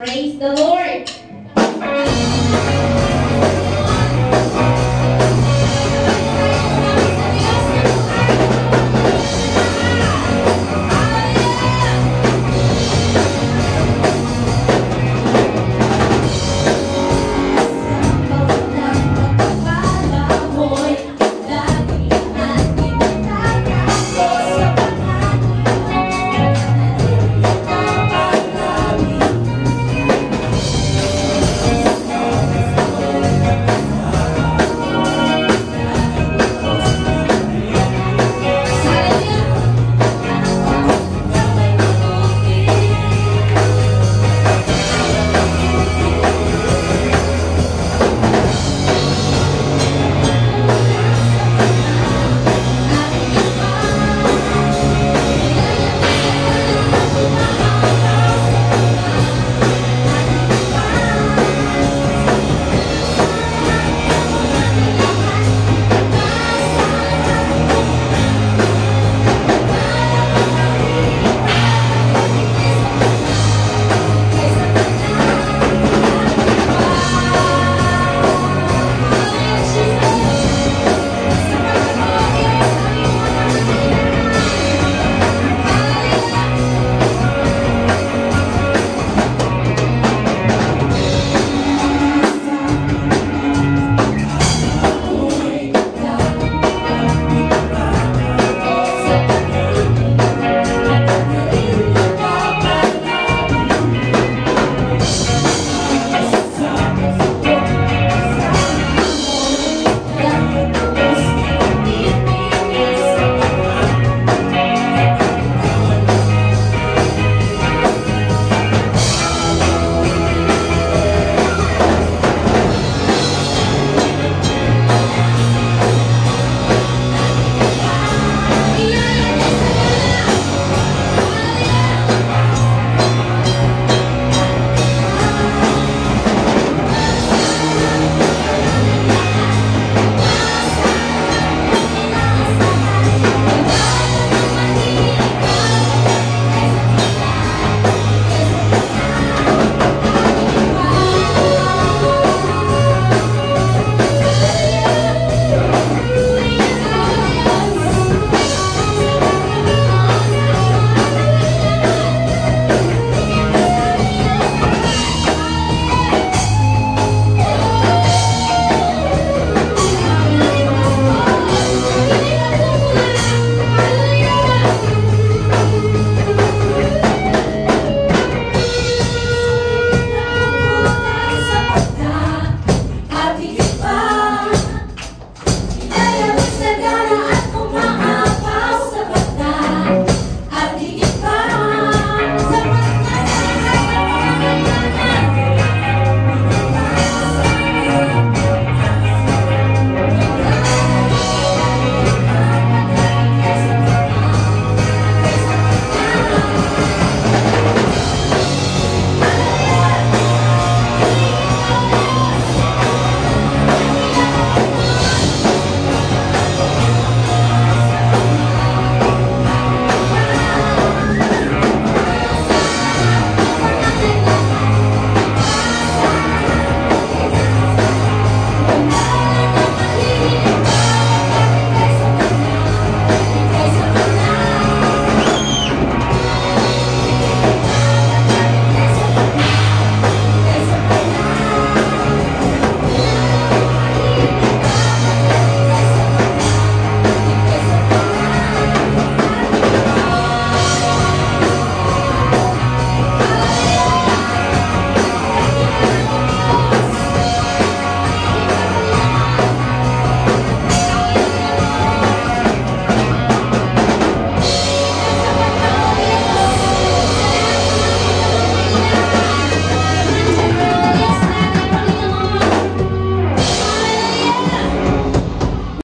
Praise the Lord.